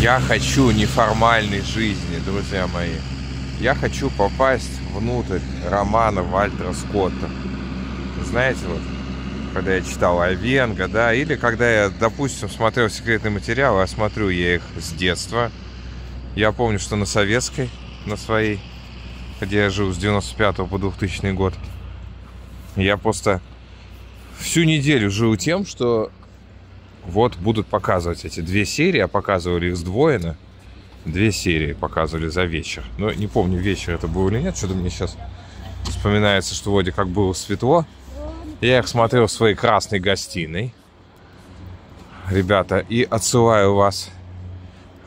Я хочу неформальной жизни, друзья мои. Я хочу попасть внутрь романа Вальтера Скотта. Знаете, вот, когда я читал Айвенга, да, или когда я, допустим, смотрел секретные материалы, а смотрю я их с детства. Я помню, что на советской, на своей, где я жил с 95 по 2000 год, я просто всю неделю жил тем, что вот будут показывать эти две серии, а показывали их сдвоено. Две серии показывали за вечер. Но не помню, вечер это был или нет. Что-то мне сейчас вспоминается, что вроде как было светло. Я их смотрел в своей красной гостиной. Ребята, и отсылаю вас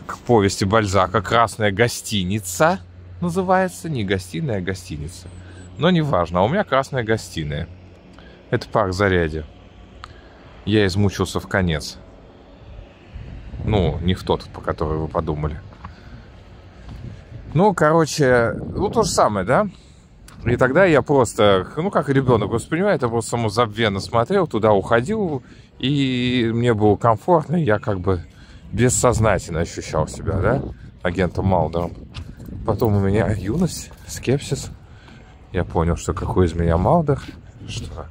к повести Бальзака «Красная гостиница» называется. Не гостиная, а гостиница. Но неважно, а у меня красная гостиная. Это парк Зарядье я измучился в конец. Ну, не в тот, по который вы подумали. Ну, короче, ну то же самое, да? И тогда я просто, ну как ребенок воспринимает, я просто самозабвенно смотрел, туда уходил, и мне было комфортно, я как бы бессознательно ощущал себя, да, агентом Малдером. Потом у меня юность, скепсис. Я понял, что какой из меня Малдер, что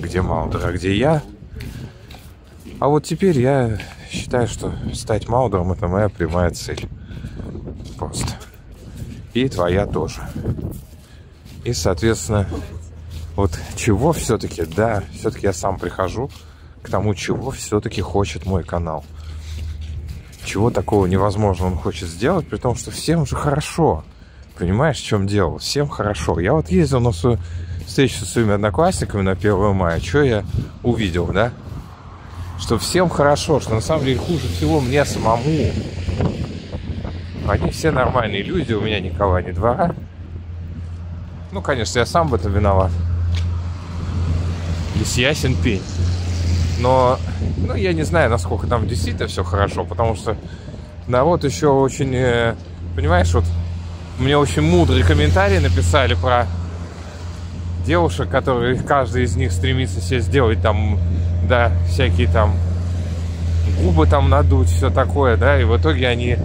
где Маудер, а где я. А вот теперь я считаю, что стать Маудером это моя прямая цель. Просто. И твоя тоже. И, соответственно, вот чего все-таки, да, все-таки я сам прихожу к тому, чего все-таки хочет мой канал. Чего такого невозможно он хочет сделать, при том, что всем же хорошо. Понимаешь, в чем дело? Всем хорошо. Я вот ездил на свою встречу со своими одноклассниками на 1 мая, что я увидел, да? Что всем хорошо, что на самом деле хуже всего мне самому. Они все нормальные люди, у меня никого ни двора. Ну, конечно, я сам в этом виноват. Здесь ясен пень. Но, ну, я не знаю, насколько там действительно все хорошо, потому что народ еще очень, э, понимаешь, вот мне очень мудрые комментарии написали про девушек, которые каждый из них стремится себе сделать там, да, всякие там губы там надуть, все такое, да, и в итоге они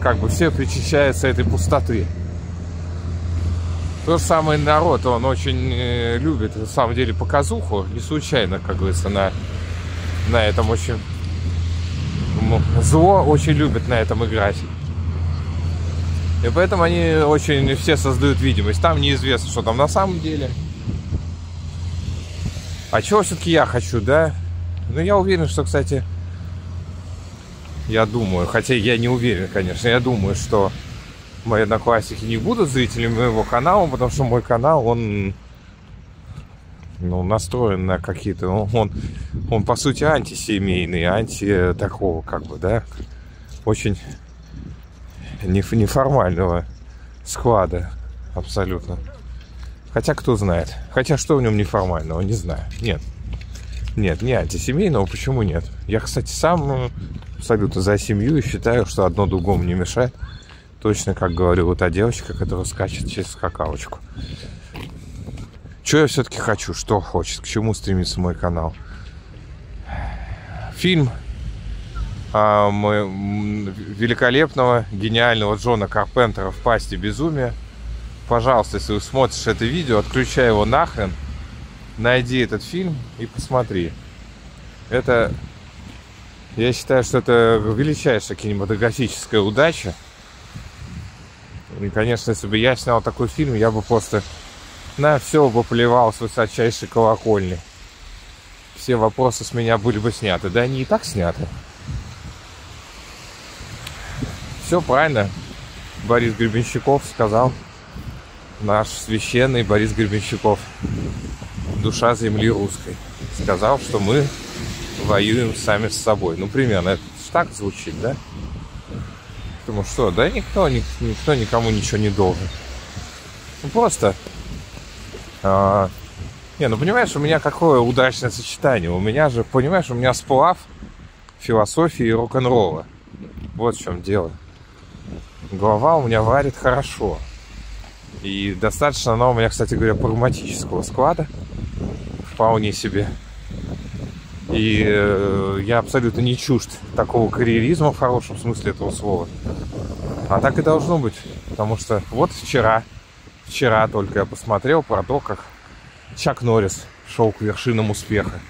как бы все причащаются этой пустоты. То же самое народ, он очень э, любит, на самом деле, показуху, не случайно, как говорится, на, на этом очень... Зло очень любит на этом играть. И поэтому они очень все создают видимость. Там неизвестно, что там на самом деле. А чего все-таки я хочу, да? Ну, я уверен, что, кстати, я думаю, хотя я не уверен, конечно, я думаю, что мои одноклассники не будут зрителями моего канала, потому что мой канал, он ну, настроен на какие-то... Он, он, он, по сути, антисемейный, анти такого, как бы, да, очень неформального склада абсолютно. Хотя кто знает. Хотя что в нем неформального, не знаю. Нет. Нет, не антисемейного, почему нет? Я, кстати, сам ну, абсолютно за семью и считаю, что одно другому не мешает. Точно, как говорила та девочка, которая скачет через скакалочку. Что я все-таки хочу? Что хочет? К чему стремится мой канал? Фильм а, великолепного, гениального Джона Карпентера в пасти безумия. Пожалуйста, если вы смотришь это видео, отключай его нахрен, найди этот фильм и посмотри. Это, я считаю, что это величайшая кинематографическая удача. И, конечно, если бы я снял такой фильм, я бы просто на все бы поливал с высочайшей колокольни. Все вопросы с меня были бы сняты. Да они и так сняты. Все правильно. Борис Гребенщиков сказал. Наш священный Борис Гребенщиков. Душа земли русской. Сказал, что мы воюем сами с собой. Ну, примерно. Это так звучит, да? Потому что, да никто, никто никому ничего не должен. Ну, просто... А, не, ну понимаешь, у меня какое удачное сочетание. У меня же, понимаешь, у меня сплав философии и рок-н-ролла. Вот в чем дело голова у меня варит хорошо. И достаточно она у меня, кстати говоря, прагматического склада. Вполне себе. И э, я абсолютно не чужд такого карьеризма в хорошем смысле этого слова. А так и должно быть. Потому что вот вчера, вчера только я посмотрел про то, как Чак Норрис шел к вершинам успеха.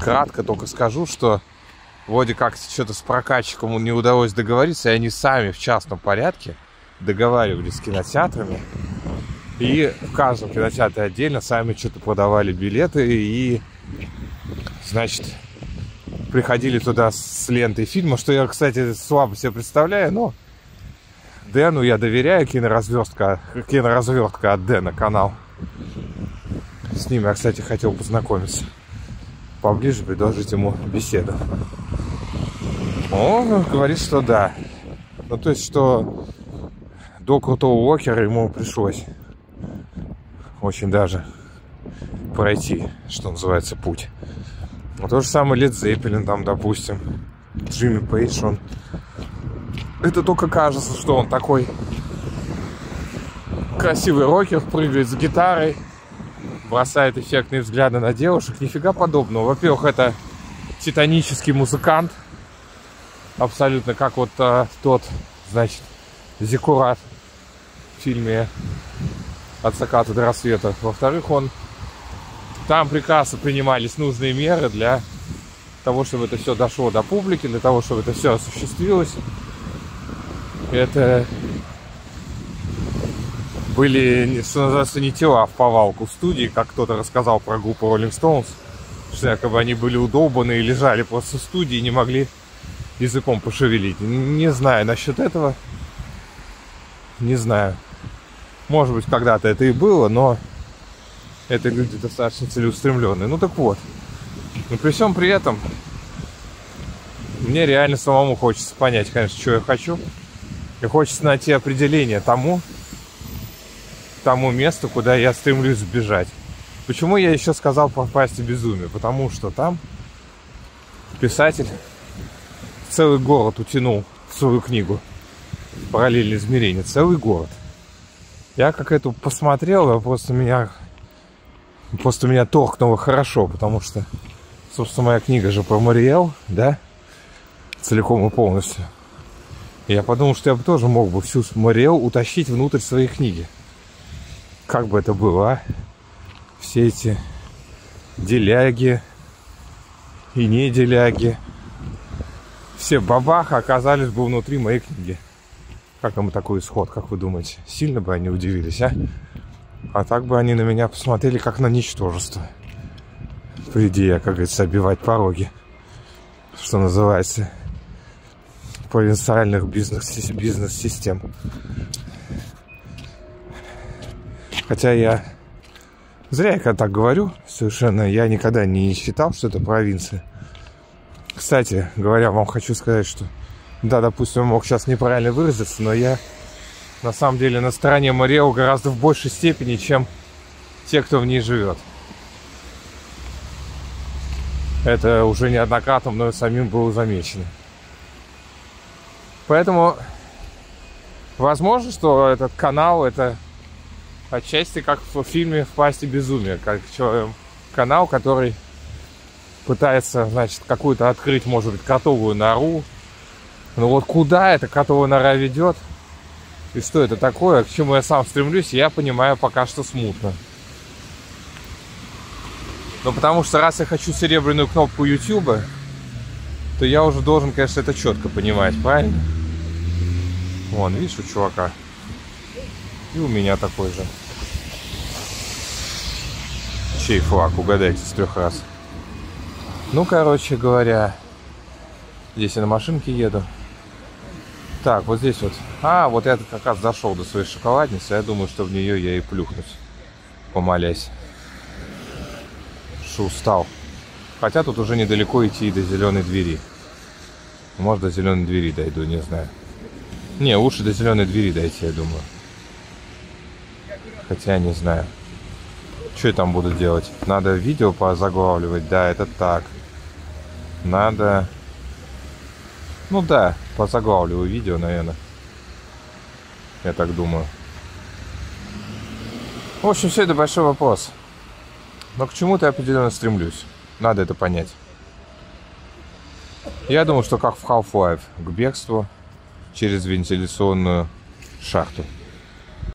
Кратко только скажу, что вроде как что-то с прокатчиком не удалось договориться, и они сами в частном порядке договаривались с кинотеатрами. И в каждом кинотеатре отдельно сами что-то продавали билеты и значит, приходили туда с лентой фильма, что я, кстати, слабо себе представляю, но Дэну я доверяю, киноразвертка, киноразвертка от Дэна канал. С ним я, кстати, хотел познакомиться. Поближе предложить ему беседу. Он говорит, что да. Ну, то есть, что до крутого Уокера ему пришлось очень даже пройти, что называется, путь. Ну, то же самое Лед Зеппелин там, допустим. Джимми Пейдж, он... Это только кажется, что он такой красивый рокер, прыгает с гитарой, бросает эффектные взгляды на девушек. Нифига подобного. Во-первых, это титанический музыкант. Абсолютно как вот а, тот, значит, Зикурат в фильме «От заката до рассвета». Во-вторых, он там прекрасно принимались нужные меры для того, чтобы это все дошло до публики, для того, чтобы это все осуществилось. Это были, что называется, не тела в повалку в студии, как кто-то рассказал про группу Rolling Stones, что якобы они были удолбаны и лежали просто в студии не могли языком пошевелить. Не знаю насчет этого. Не знаю. Может быть, когда-то это и было, но это люди достаточно целеустремленные. Ну так вот. Но при всем при этом мне реально самому хочется понять, конечно, что я хочу. И хочется найти определение тому, тому месту, куда я стремлюсь сбежать. Почему я еще сказал попасть в безумие? Потому что там писатель целый город утянул свою книгу «Параллельные измерения». Целый город. Я как эту посмотрел, просто меня просто меня торкнуло хорошо, потому что, собственно, моя книга же про Мариэл, да, целиком и полностью. И я подумал, что я бы тоже мог бы всю Мариэл утащить внутрь своей книги. Как бы это было, а? Все эти деляги и не деляги. Все бабаха оказались бы внутри моей книги. Как вам такой исход, как вы думаете? Сильно бы они удивились, а? А так бы они на меня посмотрели как на ничтожество. По идее, как говорится, обивать пороги. Что называется. Провинциальных бизнес-систем. Бизнес Хотя я... Зря я когда так говорю, совершенно. Я никогда не считал, что это провинция. Кстати, говоря, вам хочу сказать, что... Да, допустим, мог сейчас неправильно выразиться, но я на самом деле на стороне Мариэл гораздо в большей степени, чем те, кто в ней живет. Это уже неоднократно мною самим было замечено. Поэтому возможно, что этот канал это отчасти как в фильме «В пасти безумия», как канал, который пытается, значит, какую-то открыть, может быть, котовую нору. Но вот куда эта котовая нора ведет – и что это такое, к чему я сам стремлюсь, я понимаю пока что смутно. Но потому что раз я хочу серебряную кнопку YouTube, то я уже должен, конечно, это четко понимать, правильно? Вон, видишь, у чувака. И у меня такой же. Чей флаг, угадайте с трех раз. Ну, короче говоря, здесь я на машинке еду. Так, вот здесь вот. А, вот я как раз дошел до своей шоколадницы. Я думаю, что в нее я и плюхнусь, помолясь. Что устал. Хотя тут уже недалеко идти до зеленой двери. Может, до зеленой двери дойду, не знаю. Не, лучше до зеленой двери дойти, я думаю. Хотя не знаю. Что я там буду делать? Надо видео позаглавливать. Да, это так. Надо ну да, позаглавливаю видео, наверное. Я так думаю. В общем, все это большой вопрос. Но к чему-то я определенно стремлюсь. Надо это понять. Я думаю, что как в Half-Life, к бегству через вентиляционную шахту.